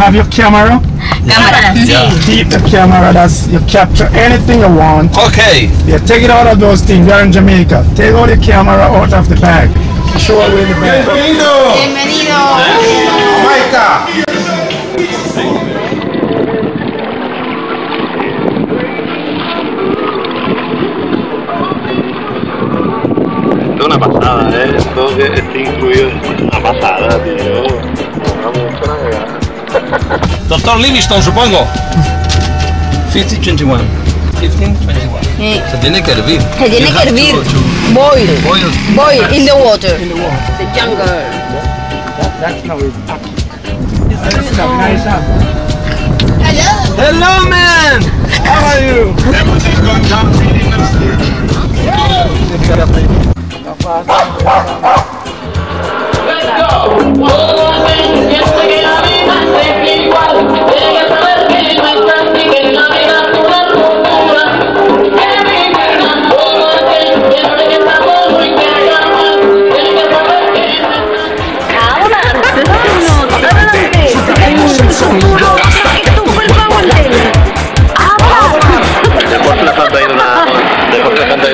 have your camera. Cámara, sí. Keep the camera. That's you capture anything you want. Okay. Yeah, take it out of those things. We're in Jamaica. Take all the camera out of the bag. Show away the bag. Bienvenido. Esto es una pasada, ¿eh? Esto que esté incluido es una pasada, tío. Mola mucho navegar. Doctor Livingstone, supongo. 5021. 1521. Sí. Se tiene que hervir. Se tiene You que hervir. to- to Boil. boil. Boil in the water. In the water. The jungle. That, that's now is up. That's a nice up. Hello, man. How are you? Después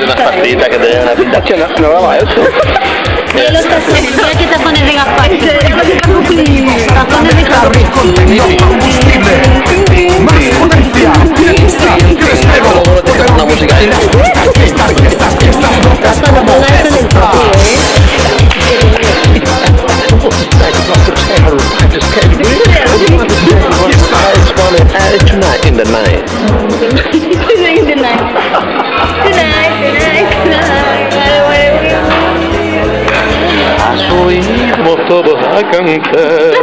unas que no, no vamos a eso. Los de de todos a cantar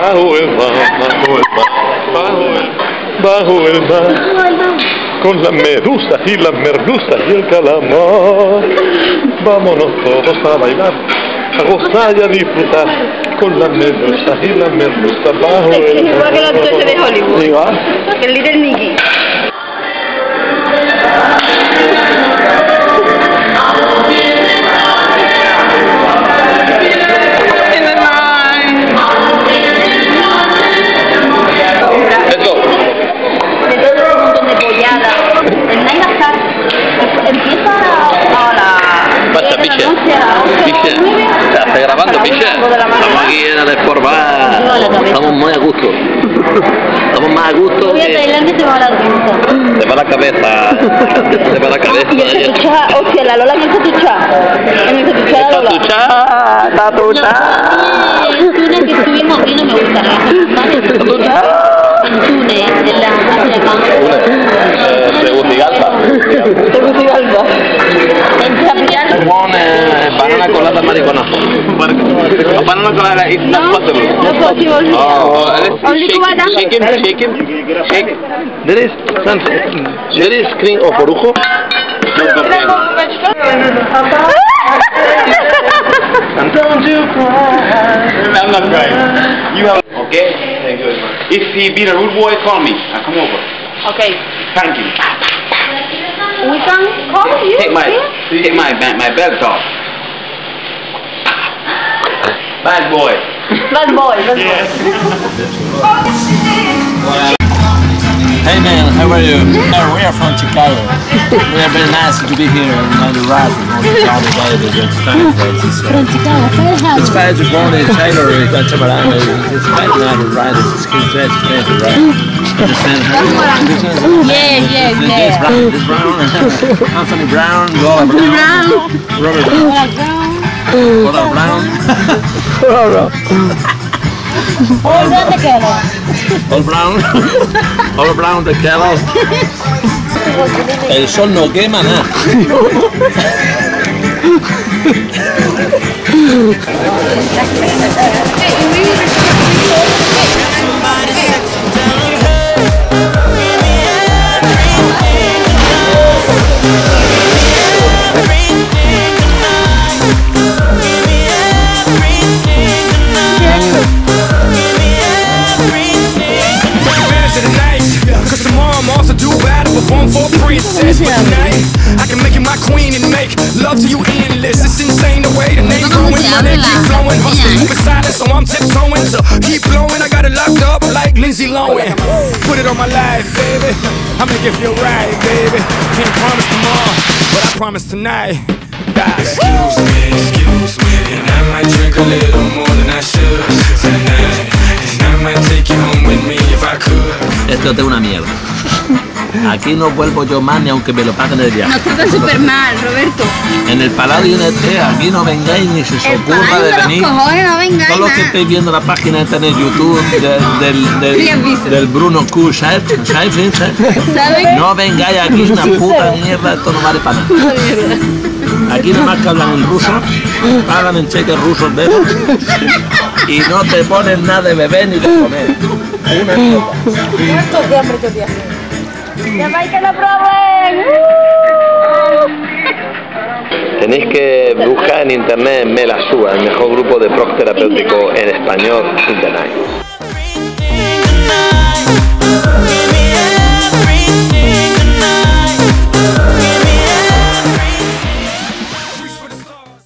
bajo el mar, bajo el mar, bajo el, bajo el mar, con las medusas y las merluzas y el calamar. Vámonos todos a bailar, a gozar y a disfrutar con las medusas y las merluzas bajo el mar. Igual que la de Hollywood. El Little Nicky. Estamos más a gusto. Voy se va la cabeza. Se va la cabeza. Se la o sea, la Lola me hizo. Me la Lola. Está tucha. Banana colada is not No, possible. no possible. Oh, let's Only shake, cubata? shake him, shake him, shake. There is something. There is cream of orujo. No problem. And don't you cry. I'm not crying. You have. Okay? Thank you very much. If he be a rude boy, call me. I'll come over. Okay. Thank you. We can call you. Take my take my ba- my belt off. Bad boy. Bad boy, bad boy. Hey man, how are you? Uh, we are from Chicago. we are very nice to be here on the ride on the Chicago Day. It's fine. It's It's fine. Just one day Taylor is going to come around. It's fine now to ride. It's good. It's fine to ride. Understand? Yeah, yeah, This yeah. Brown, this Brown, Anthony Brown, Laura Brown, Robert Hola Brown. Hola Brown. All Brown de Kettle. All Brown. All Brown de Kettle. El sol no quema nada. I'm to battle, perform for a princess. But tonight, I can make you my queen and make love to you endless. It's insane the way the name going My abre neck keep flowing, hustle, botella, ¿eh? moving silent, so I'm tiptoeing So keep blowing. I got it locked up like Lindsay Lohan. Put it on my life, baby. I'm gonna give you a ride, baby. Can't promise tomorrow, but I promise tonight. Excuse me, excuse me, and I might drink a little more than I should tonight. And I might take you home with me if I could. Esto es una mierda. Aquí no vuelvo yo más ni aunque me lo paguen el viaje. Nos tratan súper mal, Roberto. En el Palladium este, aquí no vengáis ni se os ocurra de de los venir. cojones, no vengáis Todos los que más. estáis viendo la página esta en el YouTube de- del, del, del Bruno Q, ¿sabes? ¿Sabes? ¿Sabes? ¿Saben? No vengáis aquí una puta mierda, esto no vale para nada. Aquí nada más que hablan en ruso, pagan en cheques rusos de y no te ponen nada de beber ni de comer. Una que lo prueben! Uh. Tenéis que buscar en internet Melasúa, el mejor grupo de proc terapéutico en español internet.